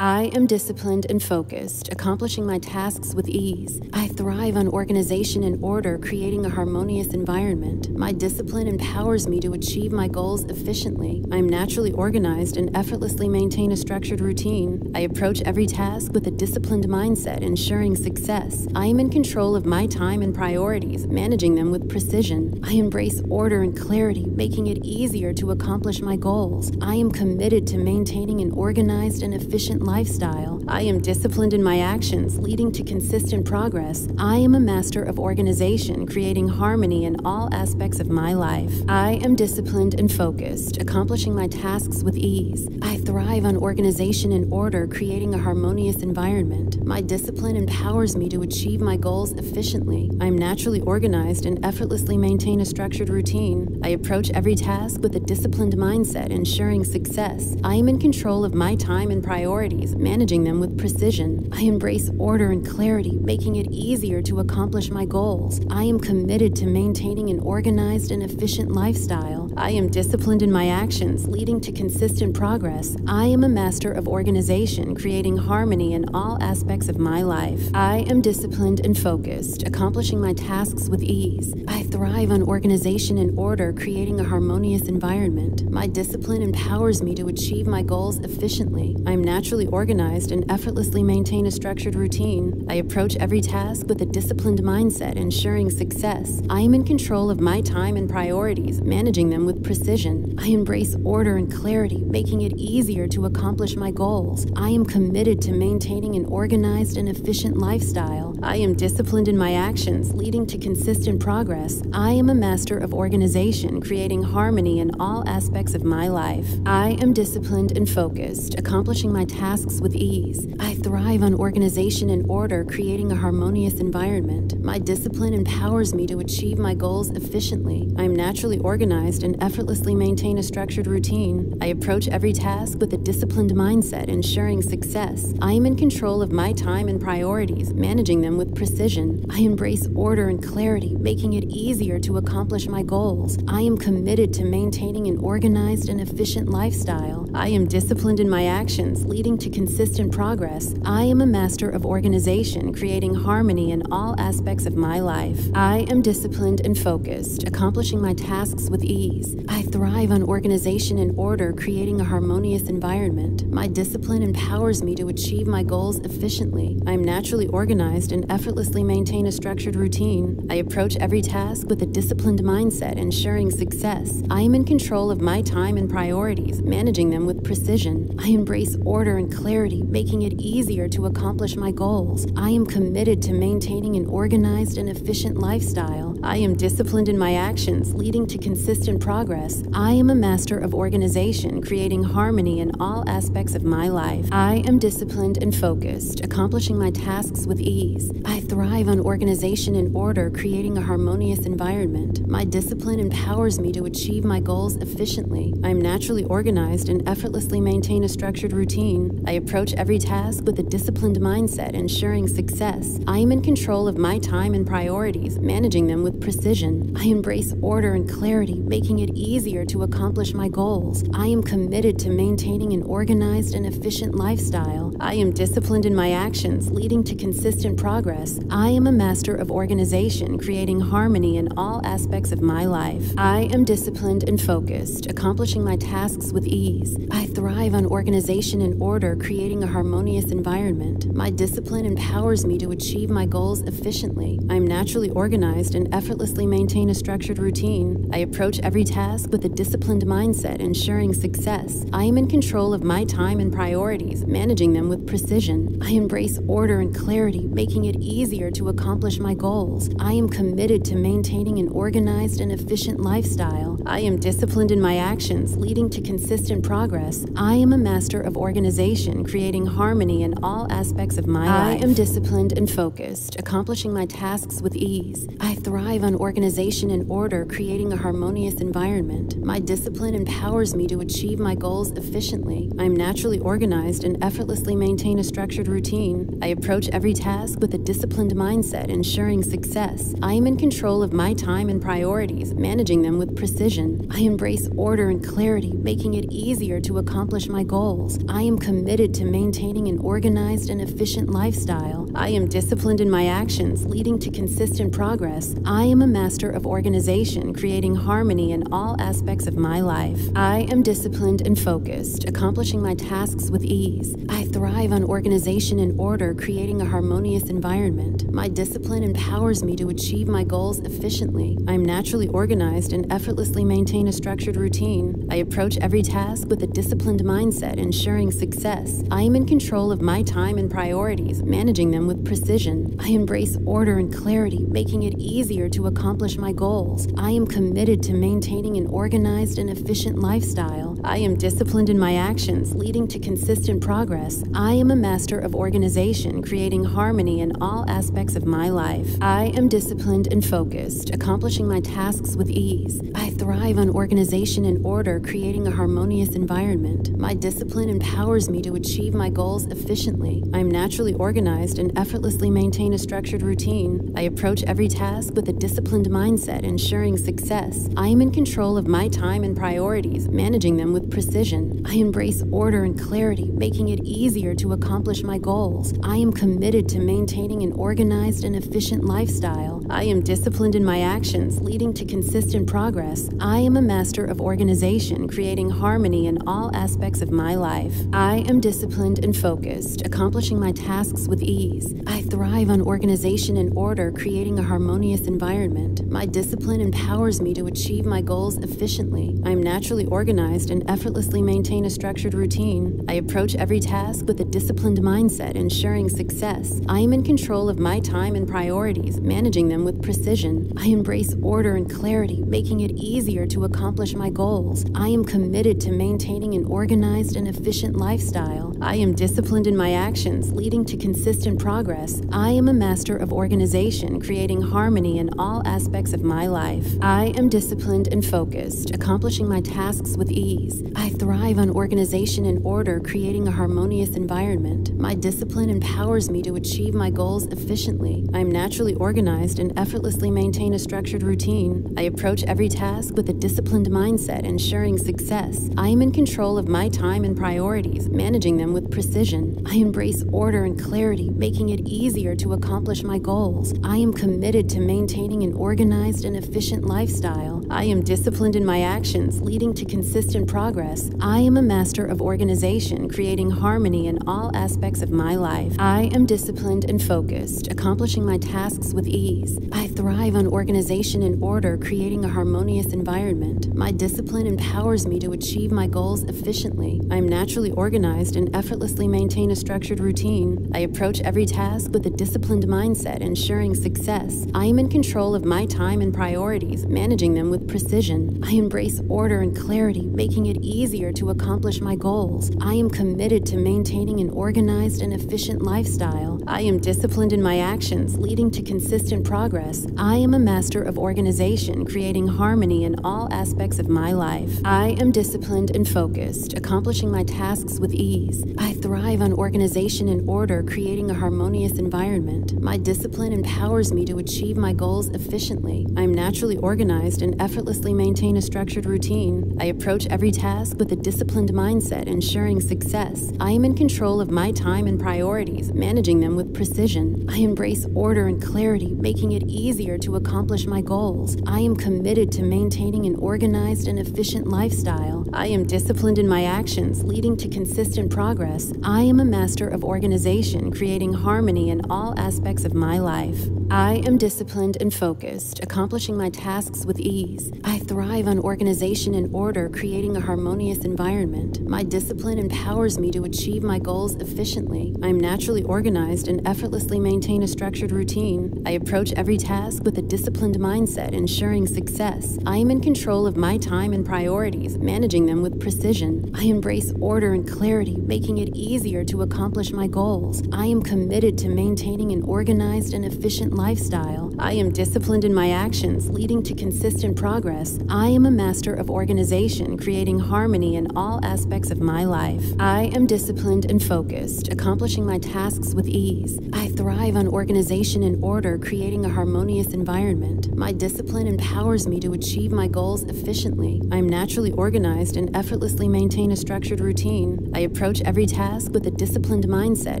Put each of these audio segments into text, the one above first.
I am disciplined and focused, accomplishing my tasks with ease. I thrive on organization and order, creating a harmonious environment. My discipline empowers me to achieve my goals efficiently. I am naturally organized and effortlessly maintain a structured routine. I approach every task with a disciplined mindset, ensuring success. I am in control of my time and priorities, managing them with precision. I embrace order and clarity, making it easier to accomplish my goals. I am committed to maintaining an organized and efficient lifestyle. I am disciplined in my actions, leading to consistent progress. I am a master of organization, creating harmony in all aspects of my life. I am disciplined and focused, accomplishing my tasks with ease. I thrive on organization and order, creating a harmonious environment. My discipline empowers me to achieve my goals efficiently. I am naturally organized and effortlessly maintain a structured routine. I approach every task with a disciplined mindset, ensuring success. I am in control of my time and priorities priorities, managing them with precision. I embrace order and clarity, making it easier to accomplish my goals. I am committed to maintaining an organized and efficient lifestyle. I am disciplined in my actions, leading to consistent progress. I am a master of organization, creating harmony in all aspects of my life. I am disciplined and focused, accomplishing my tasks with ease. I thrive on organization and order, creating a harmonious environment. My discipline empowers me to achieve my goals efficiently. I am naturally organized and effortlessly maintain a structured routine. I approach every task with a disciplined mindset, ensuring success. I am in control of my time and priorities, managing them with precision. I embrace order and clarity, making it easier to accomplish my goals. I am committed to maintaining an organized and efficient lifestyle. I am disciplined in my actions, leading to consistent progress. I am a master of organization, creating harmony in all aspects of my life. I am disciplined and focused, accomplishing my tasks with ease. I thrive on organization and order, creating a harmonious environment. My discipline empowers me to achieve my goals efficiently. I am naturally organized and effortlessly maintain a structured routine. I approach every task with a disciplined mindset, ensuring success. I am in control of my time and priorities, managing them with precision. I embrace order and clarity, making it easier to accomplish my goals. I am committed to maintaining an organized and efficient lifestyle. I am disciplined in my actions, leading to consistent progress, I am a master of organization, creating harmony in all aspects of my life. I am disciplined and focused, accomplishing my tasks with ease. I thrive on organization and order, creating a harmonious environment. My discipline empowers me to achieve my goals efficiently. I am naturally organized and effortlessly maintain a structured routine. I approach every task with a disciplined mindset, ensuring success. I am in control of my time and priorities, managing them with precision. I embrace order and clarity, making it easier to accomplish my goals. I am committed to maintaining an organized and efficient lifestyle. I am disciplined in my actions, leading to consistent progress. I am a master of organization, creating harmony in all aspects of my life. I am disciplined and focused, accomplishing my tasks with ease. I thrive on organization and order, creating a harmonious environment. My discipline empowers me to achieve my goals efficiently. I am naturally organized and effortlessly maintain a structured routine. I approach every task with a disciplined mindset, ensuring success. I am in control of my time and priorities, managing them with precision. I embrace order and clarity, making it easier to accomplish my goals. I am committed to maintaining an organized and efficient lifestyle. I am disciplined in my actions, leading to consistent progress. I am a master of organization, creating harmony in all aspects of my life. I am disciplined and focused, accomplishing my tasks with ease. I thrive on organization and order creating a harmonious environment. My discipline empowers me to achieve my goals efficiently. I am naturally organized and effortlessly maintain a structured routine. I approach every task with a disciplined mindset, ensuring success. I am in control of my time and priorities, managing them with precision. I embrace order and clarity, making it easier to accomplish my goals. I am committed to maintaining an organized and efficient lifestyle. I am disciplined in my actions, leading to consistent progress. I am a master of organization, creating harmony in all aspects of my I life. I am disciplined and focused, accomplishing my tasks with ease. I thrive on organization and order, creating a harmonious environment. My discipline empowers me to achieve my goals efficiently. I am naturally organized and effortlessly maintain a structured routine. I approach every task with a disciplined mindset, ensuring success. I am in control of my time and priorities, managing them with precision. I embrace order and clarity, making it easier to accomplish my goals. I am committed to maintaining an organized and efficient lifestyle. I am disciplined in my actions, leading to consistent progress. Am a master of organization, creating harmony in all aspects of my life. I am disciplined and focused, accomplishing my tasks with ease. I thrive on organization and order, creating a harmonious environment. My discipline empowers me to achieve my goals efficiently. I am naturally organized and effortlessly maintain a structured routine. I approach every task with a disciplined mindset, ensuring success. I am in control of my time and priorities, managing them with precision. I embrace order and clarity, making it easier to accomplish my goals. I am committed to maintaining an organized and efficient lifestyle. I am disciplined in my actions, leading to consistent progress. I am a master of organization, creating harmony in all aspects of my life. I am disciplined and focused, accomplishing my tasks with ease. I thrive on organization and order, creating a harmonious environment. My discipline empowers me to achieve my goals efficiently. I am naturally organized and effortlessly maintain a structured routine. I approach every task with a disciplined mindset, ensuring success. I am in control of my time and priorities, managing them with precision. I embrace order and clarity, making it easier to accomplish my goals. I am committed to maintaining an organized and efficient lifestyle. I am disciplined in my actions, leading to consistent progress. I am a master of organization, creating harmony in all aspects of my life. I am disciplined and focused, accomplishing my tasks with ease. I thrive on organization and order, creating a harmonious environment. My discipline empowers me to achieve my goals efficiently. I am naturally organized and effortlessly maintain a structured routine. I approach every task with a disciplined mindset, ensuring success. I am in control of my time and priorities, managing them with precision. I embrace order and clarity, making it easier to accomplish my goals. I am committed to maintaining an organized and efficient lifestyle. I am disciplined in my actions, leading to consistent progress. I am a master of organization, creating harmony in all aspects of my life. I am disciplined and focused, accomplishing my tasks with ease. I thrive on organization and order, creating a harmonious environment. My discipline empowers me to achieve my goals efficiently. I am naturally organized and effortlessly maintain a structured routine. I approach every task with a disciplined mindset, ensuring success. I am in control of my time and priorities, managing them with precision. I embrace order and clarity, making it easier to accomplish my goals. I am committed to maintaining an organized and efficient lifestyle. I am disciplined in my actions, leading to consistent progress. I am a master of organization, creating harmony in all aspects of my life. I am disciplined and focused, accomplishing my tasks with ease. I thrive on organization and order, creating a harmonious environment. My discipline empowers me to achieve my goals efficiently. I am naturally organized and effortlessly maintain a structured routine. I approach every task with a disciplined mindset, ensuring success. I am in control of my time and priorities, managing them with precision. I embrace order and clarity, making it easier to accomplish my goals. I am committed to maintaining an organized and efficient lifestyle. I am disciplined in my actions, leading to consistent progress. I am a master of organization, creating harmony in all aspects of my life. I am disciplined and focused, accomplishing my tasks with ease. I thrive on organization and order, creating a harmonious environment. My discipline empowers me to achieve my goals efficiently. I am naturally organized and effortlessly maintain a structured routine. I approach every task with a disciplined mindset, ensuring success. I am in control of my time and priorities, managing them with precision. I embrace order and clarity, making it easier to accomplish my goals. I am committed to maintaining an organized and efficient lifestyle. I am disciplined in my actions, leading to consistent progress. I am a master of organization, creating harmony in all aspects of my life. I am disciplined and focused, accomplishing my tasks with ease. I thrive on organization and order, creating a harmonious environment. My discipline empowers me to achieve my goals efficiently. I am naturally organized and effortlessly maintain a structured routine. I approach every task with a disciplined mindset, ensuring success. I am in control of my time and priorities, managing them with precision. I embrace order and clarity, making it easier to accomplish my goals. I am committed to maintaining an organized and efficient lifestyle. I am disciplined in my actions, leading to consistent progress. I am a master of organization, creating harmony in all aspects of my life. I am disciplined and focused, accomplishing my tasks with ease. I thrive on organization and order, creating a harmonious environment. My discipline empowers me to achieve my goals efficiently. I am naturally organized and effortlessly maintain a structured routine. I approach every task with a disciplined mindset,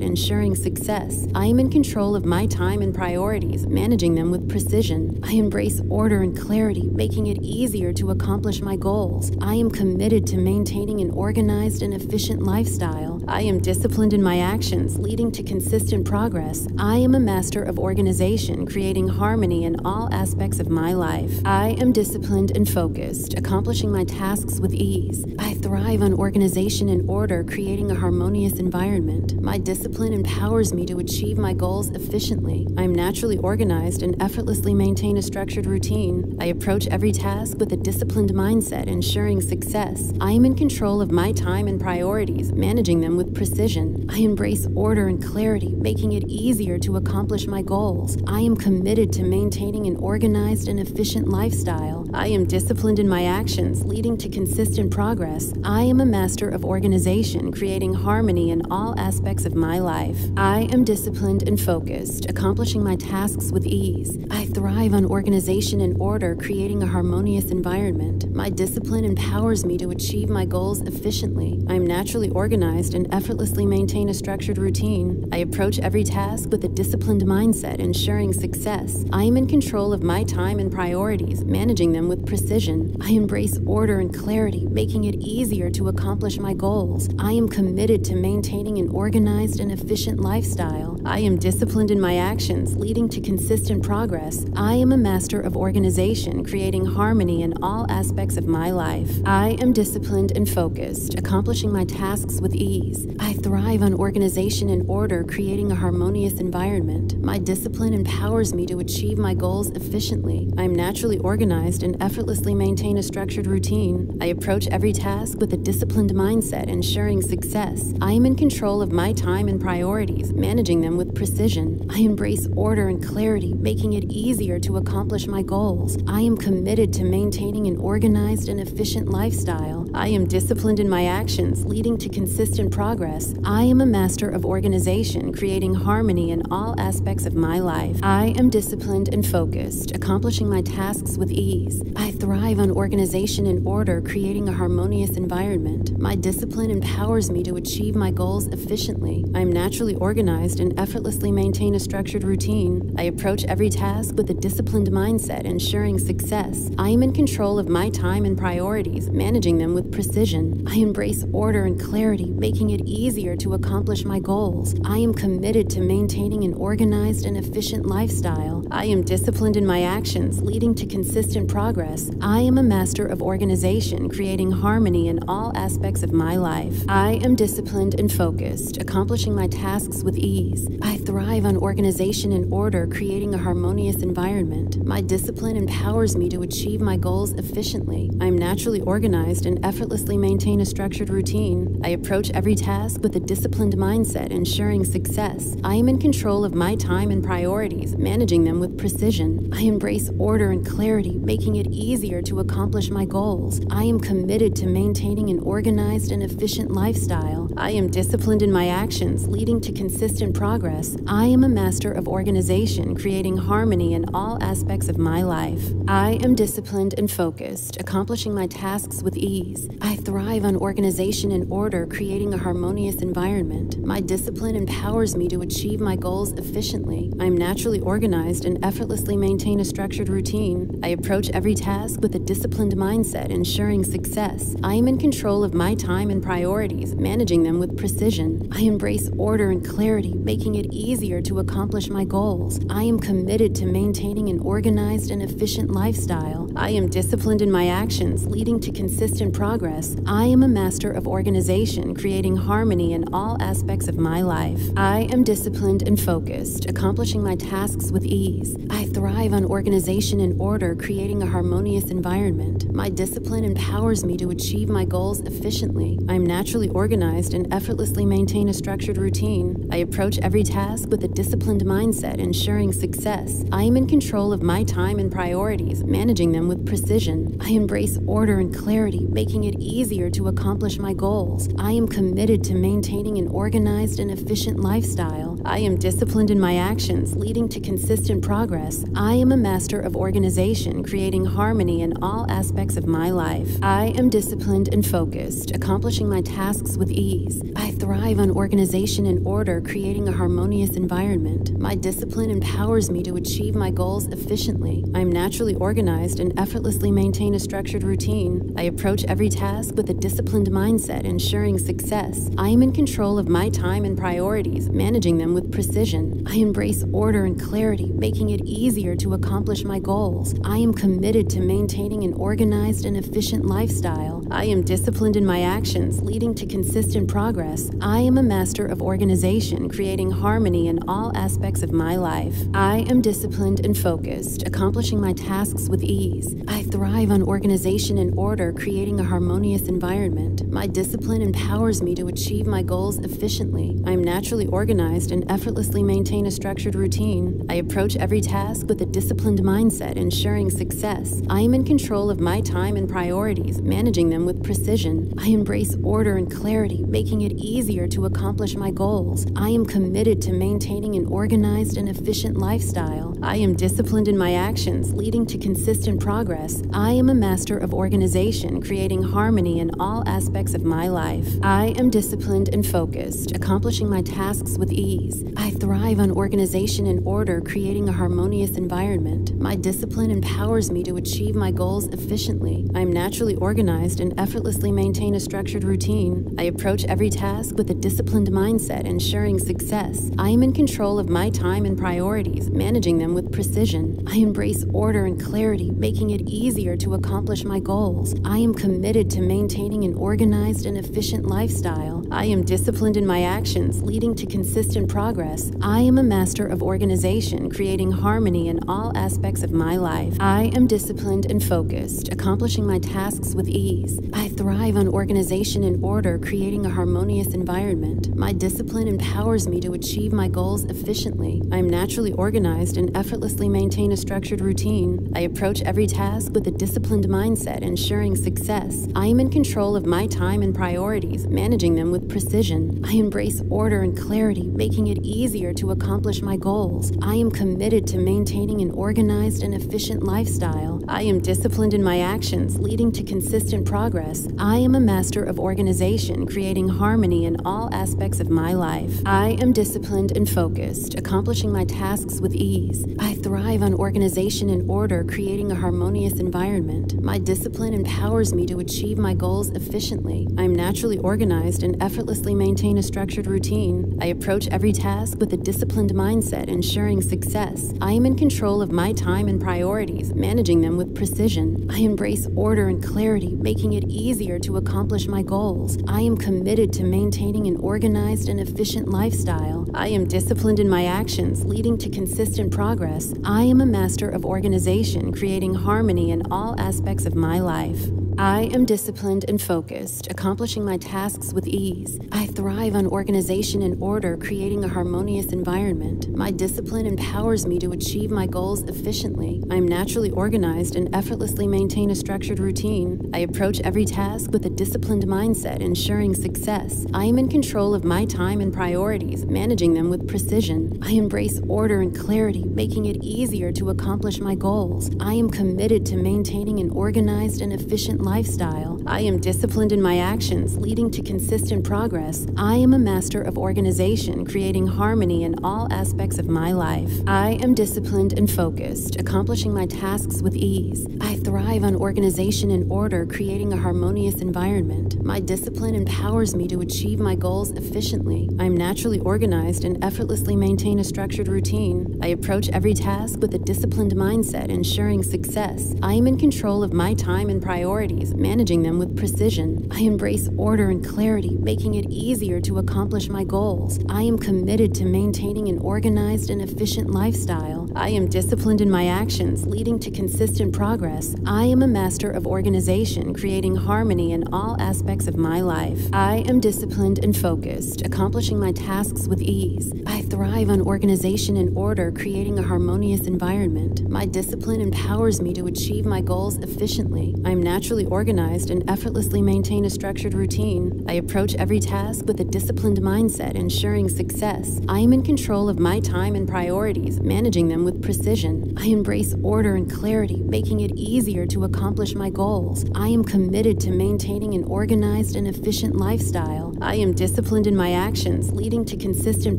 ensuring success. I am in control of my time and priorities, managing them with precision. I embrace order and clarity, making it easier to accomplish my goals. I am committed to maintaining an organized and efficient lifestyle. I am disciplined in my actions, leading to consistent progress. I am a master of organization, creating harmony in all aspects of my life. I am disciplined and focused, accomplishing my tasks with ease. I thrive on organization and order, creating a harmonious environment. My discipline empowers me to achieve my goals efficiently. I am organized and effortlessly maintain a structured routine. I approach every task with a disciplined mindset, ensuring success. I am in control of my time and priorities, managing them with precision. I embrace order and clarity, making it easier to accomplish my goals. I am committed to maintaining an organized and efficient lifestyle. I am disciplined in my actions, leading to consistent progress. I am a master of organization, creating harmony in all aspects of my life. I am disciplined and focused, accomplishing my tasks with ease. I thrive on organization and order, creating a harmonious environment. My discipline empowers me to achieve my goals efficiently. I am naturally organized and effortlessly maintain a structured routine. I approach every task with a disciplined mindset, ensuring success. I am in control of my time and priorities, managing them with precision. I embrace order and clarity, making it easier to accomplish my goals. I am committed to maintaining an organized and efficient lifestyle. I am disciplined in my actions, leading to consistent progress. I am a master of organization, creating harmony in all aspects of my life. I am disciplined and focused, accomplishing my tasks with ease. I thrive on organization and order, creating a harmonious environment. My discipline empowers me to achieve my goals efficiently. I am naturally organized and effortlessly maintain a structured routine. I approach every task with a disciplined mindset, ensuring success. I am in control of my time and priorities, managing them with precision. I embrace order and clarity, making it easier to accomplish my goals. I am committed to maintaining an organized and efficient lifestyle. I am disciplined in my actions, leading to consistent progress. I am a master of organization, creating harmony in all aspects of my life. I am disciplined and focused, accomplishing my tasks with ease. I thrive on organization and order, creating a harmonious environment. My discipline empowers me to achieve my goals efficiently. I am naturally organized and effortlessly maintain a structured routine. I approach every task with a disciplined mindset, ensuring success. I am in control of my time and priorities, managing them with precision. I embrace order and clarity, making it easier to accomplish my goals. I am committed to maintaining an organized and efficient lifestyle. I am disciplined in my actions, leading to consistent progress. I am a master of organization, creating harmony in all aspects of my life. I am disciplined and focused, accomplishing my tasks with ease. I thrive on organization and order, creating a harmonious environment. My discipline empowers me to achieve my goals efficiently. I am naturally organized and effortlessly maintain a structured routine. I approach every task with a disciplined mindset, ensuring success. I am in control of my time and priorities, managing them precision. I embrace order and clarity, making it easier to accomplish my goals. I am committed to maintaining an organized and efficient lifestyle. I am disciplined in my actions, leading to consistent progress. I am a master of organization, creating harmony in all aspects of my life. I am disciplined and focused, accomplishing my tasks with ease. I thrive on organization and order, creating a harmonious environment. My discipline empowers me to achieve my goals efficiently. I am naturally organized and effortlessly maintain a structured routine. I approach every task with a disciplined mindset, ensuring success. I am in control of my time and priorities, managing them with precision. I embrace order and clarity, making it easier to accomplish my goals. I am committed to maintaining an organized and efficient lifestyle. I am disciplined in my actions, leading to consistent progress. I am a master of organization, creating harmony in all aspects of my life. I am disciplined and focused, accomplishing my tasks with ease. I thrive on organization and order, creating a harmonious environment. My discipline empowers me to achieve my goals efficiently. I am naturally organized and effortlessly maintain a structured routine. I approach every task with a disciplined mindset, ensuring success. I am in control of my time and priorities, managing them with precision. I embrace order and clarity, making it easier to accomplish my goals. I am committed to maintaining an organized and efficient lifestyle. I am disciplined in my actions, leading to consistent progress. I am a master of organization, creating harmony in all aspects of my life. I am disciplined and focused, accomplishing my tasks with ease. I thrive on organization and order, creating a harmonious environment. My discipline empowers me to achieve my goals efficiently. I am naturally organized and effortlessly maintain a structured routine. I approach every task with a disciplined mindset, ensuring success. I am in control of my time and priorities, managing them with precision. I embrace order and clarity, making it easier to accomplish my goals. I am committed to maintaining an organized and efficient lifestyle. I am disciplined in my actions, leading to consistent progress. I am a master of organization, creating harmony in all aspects of my life. I am disciplined and focused, accomplishing my tasks with ease. I thrive on organization and order, creating a harmonious environment. My discipline empowers me to achieve my goals efficiently. I am naturally organized and effortlessly maintain a structured routine. I approach every task with a disciplined mindset, ensuring success. I am in control of my time and priorities, managing them with precision. I embrace order and clarity, making it easier to accomplish my goals. I am committed to maintaining an organized and efficient lifestyle. I am disciplined in my actions, leading to consistent progress. I am a master of organization, creating harmony in all aspects of my life. I am disciplined and focused, accomplishing my tasks with ease. I thrive on organization and order, creating a harmonious environment. My discipline empowers me to achieve my goals efficiently. I am naturally organized and effortlessly maintain a structured routine. I approach every task with a disciplined mindset, ensuring success. I am in control of my time and priorities, managing them with precision. I embrace order and clarity, making it easier to accomplish my goals. I am committed to maintaining an organized and efficient lifestyle. I am disciplined in my actions, leading to consistent progress. I am a master of organization, creating harmony in all aspects of my life. I am disciplined and focused, accomplishing my tasks with ease. I thrive on organization and order, creating a harmonious environment. My discipline empowers me to achieve my goals efficiently. I am naturally organized and effortlessly maintain a structured routine. I approach every task with a disciplined mindset, ensuring success. I am in control of my time and priorities, managing them with precision. I embrace order and clarity, making it easier to accomplish my goals. I am committed to maintaining an organized and efficient lifestyle. I am disciplined in my actions, leading to consistent progress. I am a master of organization, creating harmony in all aspects of my life. I am disciplined and focused, accomplishing my tasks with ease. I thrive on organization and order, creating a harmonious environment. My discipline empowers me to achieve my goals efficiently. I am naturally organized and effortlessly maintain a structured routine. I approach every task with a disciplined mindset, ensuring success. I am in control of my time and priorities, managing them with precision. I embrace order and clarity, making it easier to accomplish my goals. I am committed to maintaining an organized and efficient lifestyle. I am disciplined in my actions, leading to consistent progress. I am a master of organization, creating harmony in all aspects of my life. I am disciplined and focused, accomplishing my tasks with ease. I thrive on organization and order, creating a harmonious environment. My discipline empowers me to achieve my goals efficiently. I am naturally organized and effortlessly maintain a structured routine. I approach every task with a disciplined mindset, ensuring success. I am in control of my time and priorities, managing them with precision. I embrace order and clarity, making it easier to accomplish my goals. I am committed to maintaining an organized and efficient lifestyle. I am disciplined in my actions, leading to consistent progress. I am a master of organization, creating harmony in all aspects of my life. I am disciplined and focused, accomplishing my tasks with ease. I thrive on organization and order, creating a harmonious environment. My discipline empowers me to achieve my goals efficiently. I am naturally organized and effortlessly maintain a structured routine. I approach every task with a disciplined mindset, ensuring success. I am in control of my time and priorities priorities, managing them with precision. I embrace order and clarity, making it easier to accomplish my goals. I am committed to maintaining an organized and efficient lifestyle. I am disciplined in my actions, leading to consistent progress. I am a master of organization, creating harmony in all aspects of my life. I am disciplined and focused, accomplishing my tasks with ease. I thrive on organization and order, creating a harmonious environment. My discipline empowers me to achieve my goals efficiently. I am naturally organized and effortlessly maintain a structured routine. I approach every task with a disciplined mindset, ensuring success. I am in control of my time and priorities, managing them with precision. I embrace order and clarity, making it easier to accomplish my goals. I am committed to maintaining an organized and efficient lifestyle. I am disciplined in my actions, leading to consistent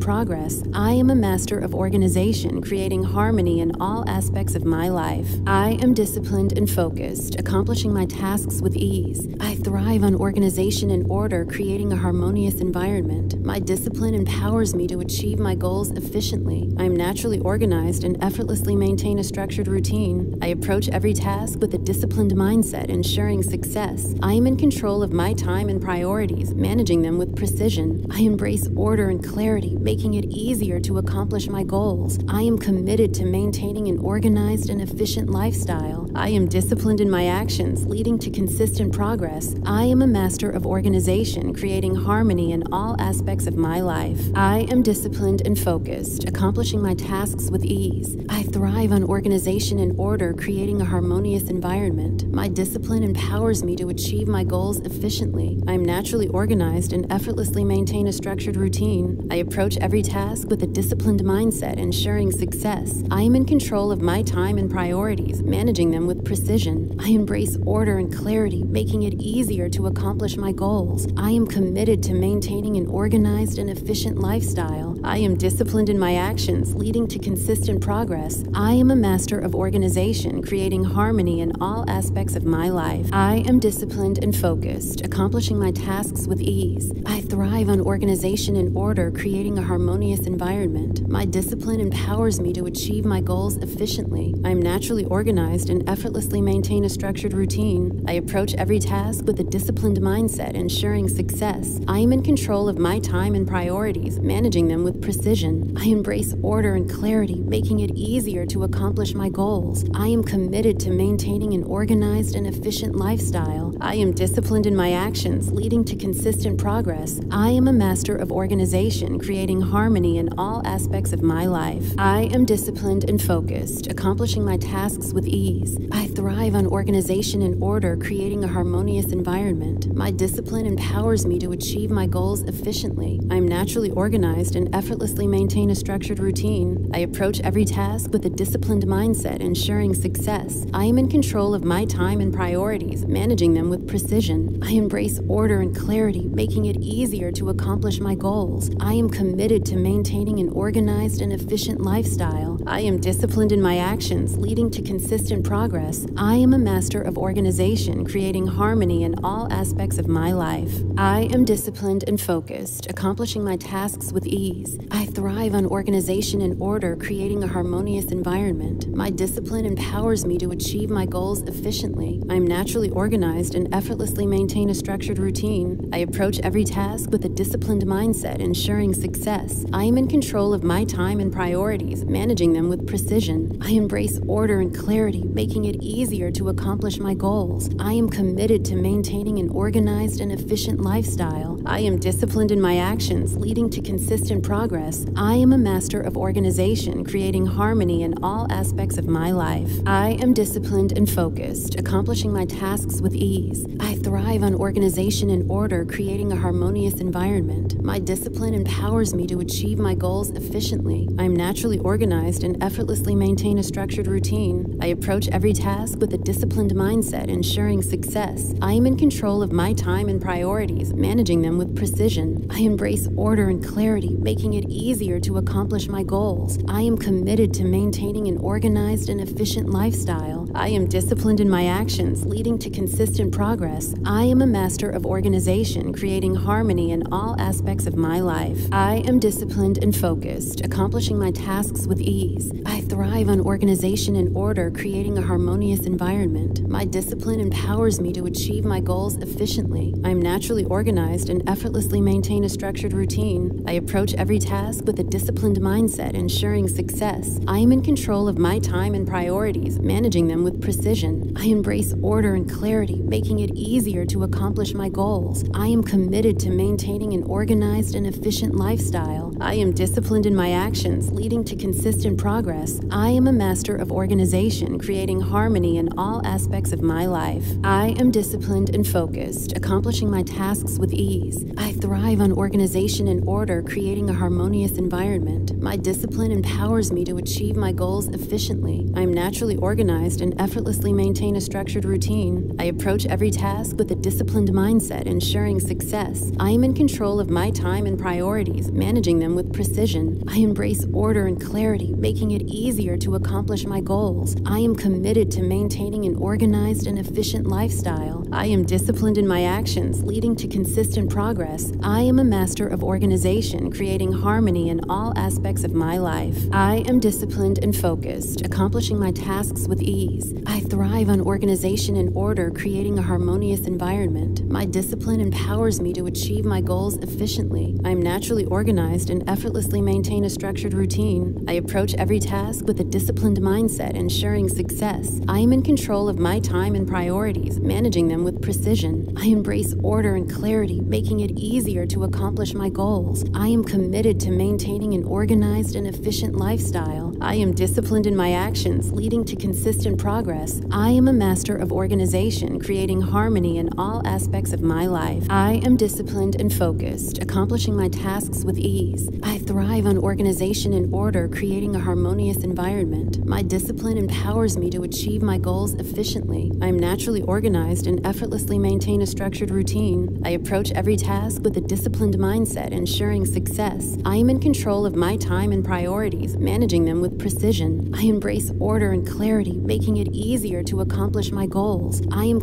progress. I am a master of organization, creating harmony in all aspects of my life. I am disciplined and focused, accomplishing my tasks with ease. I thrive on organization and order, creating a harmonious environment. My discipline empowers me to achieve my goals efficiently. I am naturally organized and effortlessly maintain a structured routine. I approach every task with a disciplined mindset, ensuring success. I am in control of my time and priorities, managing them with precision. I embrace order and clarity, making it easier to accomplish my goals. I am committed to maintaining an organized and efficient lifestyle. I am disciplined in my actions, leading to consistent progress. I am a master of organization, creating harmony in all aspects of my life. I am disciplined and focused, accomplishing my tasks with ease. I thrive on organization and order, creating a harmonious environment. My discipline empowers me to achieve my goals efficiently. I am naturally organized and effortlessly maintain a structured routine. I approach every task with a disciplined mindset, ensuring success. I am in control of my time and priorities, managing them with precision. I embrace order and clarity, making it easier to accomplish my goals. I am committed to maintaining an organized and efficient lifestyle. I am disciplined in my actions, leading to consistent progress. I am a master of organization, creating harmony in all aspects of my life. I am disciplined and focused, accomplishing my tasks with ease. I thrive on organization and order, creating a harmonious environment. My discipline empowers me to achieve my goals efficiently. I am naturally organized and effortlessly maintain a structured routine. I approach every task with a disciplined mindset, ensuring success. I am in control of my time and priorities, managing them with precision. I embrace order and clarity, making it easier to accomplish my goals. I am committed to maintaining an organized and efficient lifestyle. I am disciplined in my actions, leading to consistent progress. I am a master of organization, creating harmony in all aspects of my life. I am disciplined and focused, accomplishing my tasks with ease. I thrive on organization and order, creating a harmonious environment. My discipline empowers me to achieve my goals efficiently. I am naturally organized and effortlessly maintain a structured routine. I approach every task with a disciplined mindset, ensuring success. I am in control of my time and priorities, managing them with precision. I embrace order and clarity, making it easier to accomplish my goals. I am committed to maintaining an organized and efficient lifestyle. I am disciplined in my actions, leading to consistent progress. I am a master of organization, creating harmony in all aspects of my life. I am disciplined and focused, accomplishing my tasks with ease. I thrive on organization and order, creating a harmonious environment. My discipline empowers me to achieve my goals efficiently. I am naturally organized and effortlessly maintain a structured routine. I approach every task with a disciplined mindset, ensuring success. I am in control of my time and priorities, managing them with precision. I embrace order and clarity, making it easier to accomplish my goals. I am committed to maintaining an organized, and efficient lifestyle. I am disciplined in my actions, leading to consistent progress. I am a master of organization, creating harmony in all aspects of my life. I am disciplined and focused, accomplishing my tasks with ease. I thrive on organization and order, creating a harmonious environment. My discipline empowers me to achieve my goals efficiently. I am naturally organized and effortlessly maintain a structured routine. I approach every task with a disciplined mindset, ensuring success. I am in control of my time and priorities, managing them with precision. I embrace order and clarity, making it easier to accomplish my goals. I am committed to maintaining an organized and efficient lifestyle. I am disciplined in my actions, leading to consistent progress progress. I am a master of organization, creating harmony in all aspects of my life. I am disciplined and focused, accomplishing my tasks with ease. I thrive on organization and order, creating a harmonious environment. My discipline empowers me to achieve my goals efficiently. I am naturally organized and effortlessly maintain a structured routine. I approach every task with a disciplined mindset, ensuring success. I am in control of my time and priorities, managing them with precision. I embrace order and clarity, making it easier to accomplish my goals. I am committed to maintaining an organized and efficient lifestyle. I am disciplined in my actions, leading to consistent progress. I am a master of organization, creating harmony in all aspects of my life. I am disciplined and focused, accomplishing my tasks with ease. I thrive on organization and order, creating a harmonious environment. My discipline empowers me to achieve my goals efficiently. I am naturally organized and effortlessly maintain a structured routine. I approach every task with a disciplined mindset, ensuring success. I am in control of my time and priorities, managing them with precision. I embrace order and clarity, making it easier to accomplish my goals. I am committed to maintaining an organized and efficient lifestyle. I am disciplined in my actions, leading to consistent progress. I am a master of organization, creating harmony in all aspects of my life. I am disciplined and focused, accomplishing my tasks with ease. I thrive on organization and order, creating a harmonious environment. My discipline empowers me to achieve my goals efficiently. I am naturally organized and effortlessly maintain a structured routine. I approach every task with a disciplined mindset, ensuring success. I am in control of my time and priorities, managing them with precision. I embrace order and clarity, making it easier to accomplish my goals. I am committed to maintaining an organized and efficient lifestyle. I am disciplined in my actions, leading to consistent progress. I am a master of organization, creating harmony in all aspects of my life. I am disciplined and focused, accomplishing my tasks with ease. I thrive on organization and order, creating a harmonious environment. My discipline empowers me to achieve my goals efficiently. I am naturally organized and effortlessly maintain a structured routine. I approach every task with a disciplined mindset, ensuring success. I am in control of my time and priorities, managing them with precision. I embrace order and clarity, making it easier to accomplish my goals. I am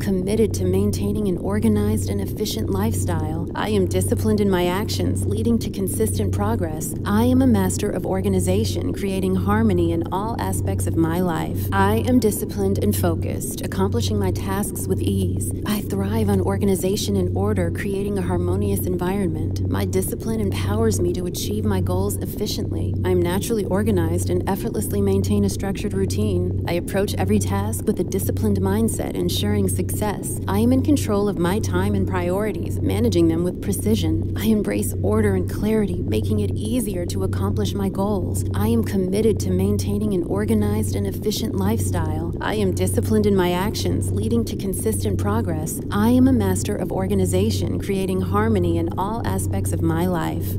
to maintaining an organized and efficient lifestyle. I am disciplined in my actions, leading to consistent progress. I am a master of organization, creating harmony in all aspects of my life. I am disciplined and focused, accomplishing my tasks with ease. I thrive on organization and order, creating a harmonious environment. My discipline empowers me to achieve my goals efficiently. I am naturally organized and effortlessly maintain a structured routine. I approach every task with a disciplined mindset, ensuring success. I am in control of my time and priorities, managing them with precision. I embrace order and clarity, making it easier to accomplish my goals. I am committed to maintaining an organized and efficient lifestyle. I am disciplined in my actions, leading to consistent progress. I am a master of organization, creating harmony in all aspects of my life.